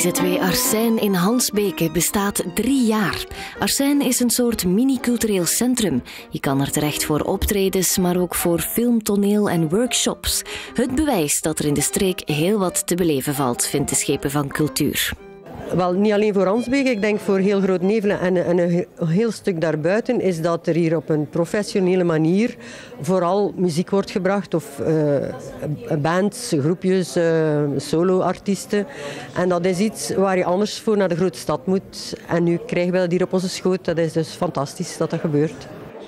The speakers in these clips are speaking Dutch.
VZW Arsijn in Hansbeke bestaat drie jaar. Arsijn is een soort mini-cultureel centrum. Je kan er terecht voor optredens, maar ook voor film, toneel en workshops. Het bewijs dat er in de streek heel wat te beleven valt, vindt de schepen van cultuur. Wel, niet alleen voor Ansbeek, ik denk voor heel Groot Nevelen en, en, een heel stuk daarbuiten, is dat er hier op een professionele manier vooral muziek wordt gebracht, of uh, bands, groepjes, uh, solo-artiesten. En dat is iets waar je anders voor naar de grote stad moet. En nu krijgen we dat hier op onze schoot. Dat is dus fantastisch dat dat gebeurt.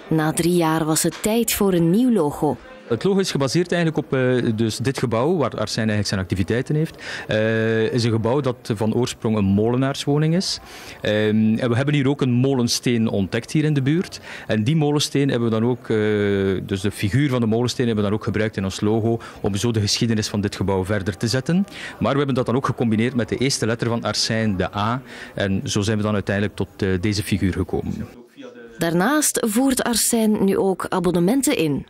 Na drie jaar was het tijd voor een nieuw logo. Het logo is gebaseerd eigenlijk op uh, dus dit gebouw, waar Arsijn eigenlijk zijn activiteiten heeft. Uh, is een gebouw dat van oorsprong een molenaarswoning is. Uh, en we hebben hier ook een molensteen ontdekt hier in de buurt. En die molensteen hebben we dan ook, dus de figuur van de molensteen hebben we dan ook gebruikt in ons logo om zo de geschiedenis van dit gebouw verder te zetten. Maar we hebben dat dan ook gecombineerd met de eerste letter van Arsijn, de A. En zo zijn we dan uiteindelijk tot deze figuur gekomen. Daarnaast voert Arsijn nu ook abonnementen in.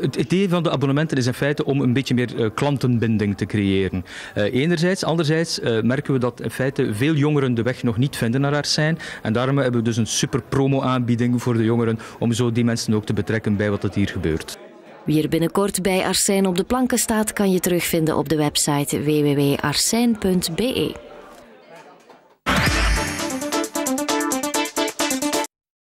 Het idee van de abonnementen is in feite om een beetje meer uh, klantenbinding te creëren. Uh, enerzijds, anderzijds uh, merken we dat in feite veel jongeren de weg nog niet vinden naar Arsijn. En daarom hebben we dus een super promo-aanbieding voor de jongeren om zo die mensen ook te betrekken bij wat er hier gebeurt. Wie er binnenkort bij Arsijn op de planken staat, kan je terugvinden op de website www.arsijn.be.